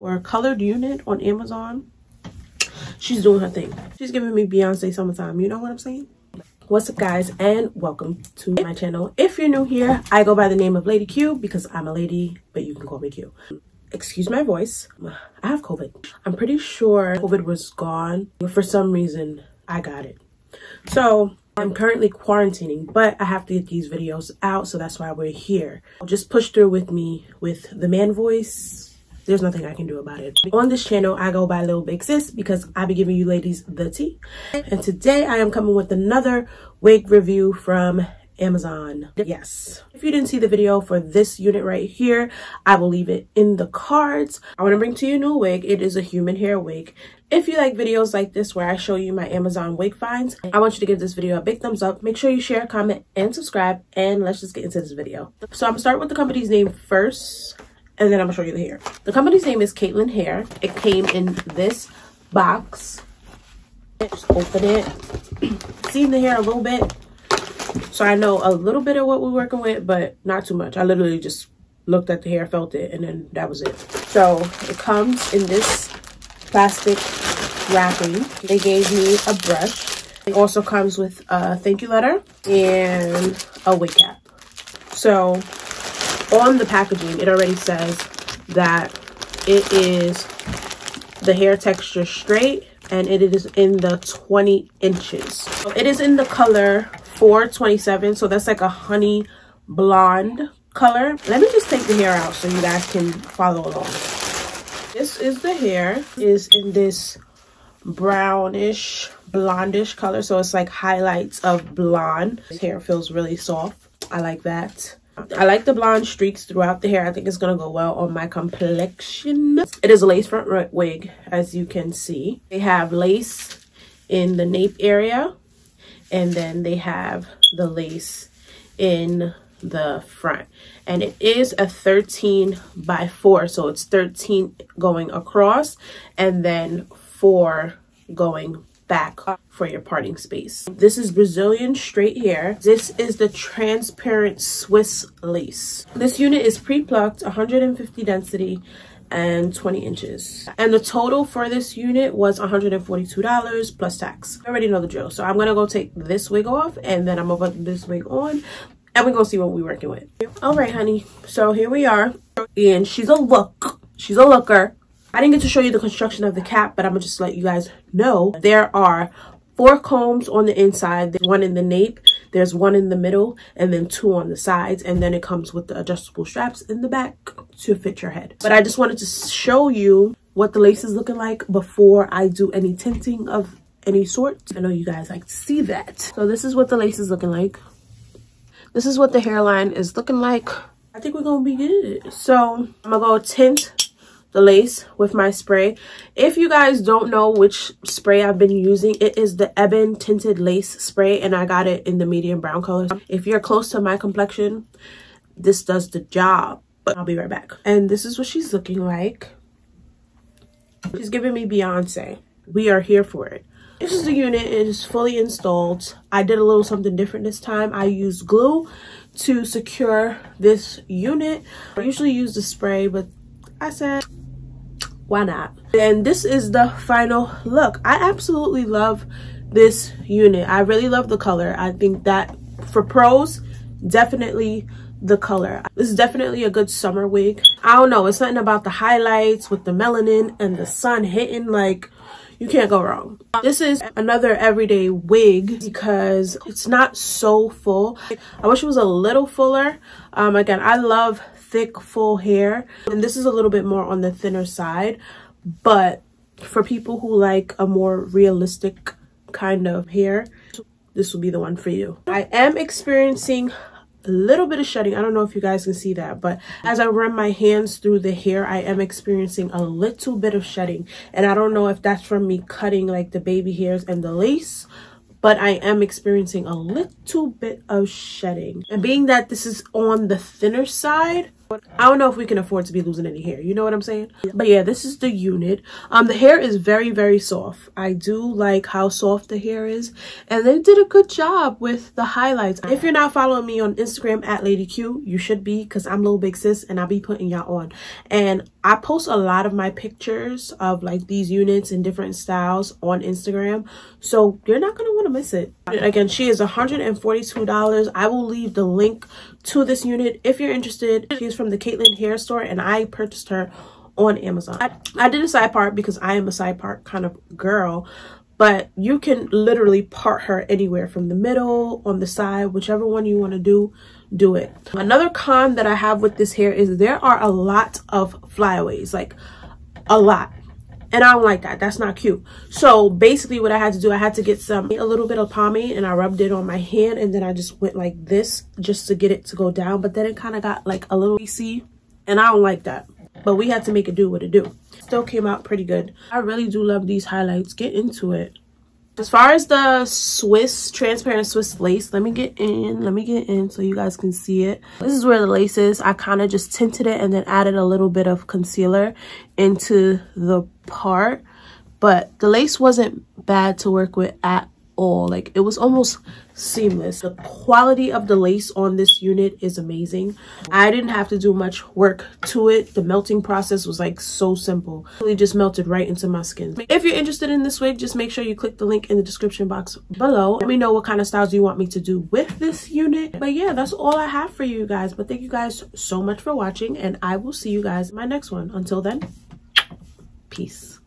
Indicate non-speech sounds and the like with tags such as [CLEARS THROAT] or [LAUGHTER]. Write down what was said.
or a colored unit on Amazon. She's doing her thing. She's giving me Beyonce summertime. You know what I'm saying? What's up guys and welcome to my channel. If you're new here, I go by the name of Lady Q because I'm a lady, but you can call me Q. Excuse my voice. I have COVID. I'm pretty sure COVID was gone, but for some reason I got it. So I'm currently quarantining, but I have to get these videos out, so that's why we're here. Just push through with me with the man voice. There's nothing I can do about it. On this channel, I go by Little Big Sis because I be giving you ladies the tea. And today I am coming with another wig review from Amazon. Yes. If you didn't see the video for this unit right here, I will leave it in the cards. I want to bring to you a new wig. It is a human hair wig. If you like videos like this where I show you my Amazon wig finds, I want you to give this video a big thumbs up. Make sure you share, comment, and subscribe. And let's just get into this video. So I'm gonna start with the company's name first, and then I'm gonna show you the hair. The company's name is Caitlyn Hair. It came in this box. Just open it. [CLEARS THROAT] Seen the hair a little bit. So I know a little bit of what we're working with, but not too much. I literally just looked at the hair, felt it, and then that was it. So it comes in this plastic wrapping. They gave me a brush. It also comes with a thank you letter and a wig cap. So on the packaging, it already says that it is the hair texture straight and it is in the 20 inches. So it is in the color 427. So that's like a honey blonde color. Let me just take the hair out so you guys can follow along. This is the hair. is in this brownish, blondish color. So it's like highlights of blonde. This hair feels really soft. I like that. I like the blonde streaks throughout the hair. I think it's going to go well on my complexion. It is a lace front wig, as you can see. They have lace in the nape area. And then they have the lace in the front and it is a 13 by 4 so it's 13 going across and then 4 going back for your parting space. This is brazilian straight hair. This is the transparent swiss lace. This unit is pre-plucked 150 density and 20 inches. And the total for this unit was 142 dollars plus tax. I already know the drill so i'm gonna go take this wig off and then i'm gonna put this wig on and we're gonna see what we're working with. All right honey so here we are. And she's a look. She's a looker i didn't get to show you the construction of the cap but i'm gonna just let you guys know. There are four combs on the inside. There's one in the nape there's one in the middle and then two on the sides and then it comes with the adjustable straps in the back to fit your head. But i just wanted to show you what the lace is looking like before i do any tinting of any sort. I know you guys like to see that. So this is what the lace is looking like. This is what the hairline is looking like. I think we're going to be good. So I'm going to go tint the lace with my spray. If you guys don't know which spray I've been using, it is the Ebin Tinted Lace Spray and I got it in the medium brown color. If you're close to my complexion, this does the job. But I'll be right back. And this is what she's looking like. She's giving me Beyonce. We are here for it. This is the unit. It is fully installed. I did a little something different this time. I used glue to secure this unit. I usually use the spray, but I said, why not? And this is the final look. I absolutely love this unit. I really love the color. I think that for pros, definitely the color. This is definitely a good summer wig. I don't know. It's something about the highlights with the melanin and the sun hitting like you can't go wrong. This is another everyday wig because it's not so full. I wish it was a little fuller. Um, again, I love thick, full hair. And this is a little bit more on the thinner side. But for people who like a more realistic kind of hair, this will be the one for you. I am experiencing a little bit of shedding. I don't know if you guys can see that, but as I run my hands through the hair, I am experiencing a little bit of shedding. And I don't know if that's from me cutting like the baby hairs and the lace, but I am experiencing a little bit of shedding. And being that this is on the thinner side, I don't know if we can afford to be losing any hair. You know what I'm saying? But yeah, this is the unit. Um, the hair is very, very soft. I do like how soft the hair is. And they did a good job with the highlights. If you're not following me on Instagram at Lady Q, you should be because I'm Little Big Sis and I'll be putting y'all on. And I post a lot of my pictures of like these units in different styles on Instagram. So you're not going to want to miss it. Again, she is $142. I will leave the link to this unit if you're interested. She's from the Caitlyn Hair Store and I purchased her on Amazon. I, I did a side part because I am a side part kind of girl but you can literally part her anywhere from the middle on the side whichever one you want to do do it another con that i have with this hair is there are a lot of flyaways like a lot and I don't like that. That's not cute. So basically what I had to do, I had to get some, a little bit of pomade and I rubbed it on my hand and then I just went like this just to get it to go down. But then it kind of got like a little greasy and I don't like that. But we had to make it do what it do. Still came out pretty good. I really do love these highlights. Get into it. As far as the Swiss, transparent Swiss lace, let me get in, let me get in so you guys can see it. This is where the lace is. I kind of just tinted it and then added a little bit of concealer into the part. But the lace wasn't bad to work with at all. Like it was almost seamless. The quality of the lace on this unit is amazing. I didn't have to do much work to it. The melting process was like so simple. It just melted right into my skin. If you're interested in this wig just make sure you click the link in the description box below. Let me know what kind of styles you want me to do with this unit. But yeah that's all i have for you guys. But thank you guys so much for watching and i will see you guys in my next one. Until then peace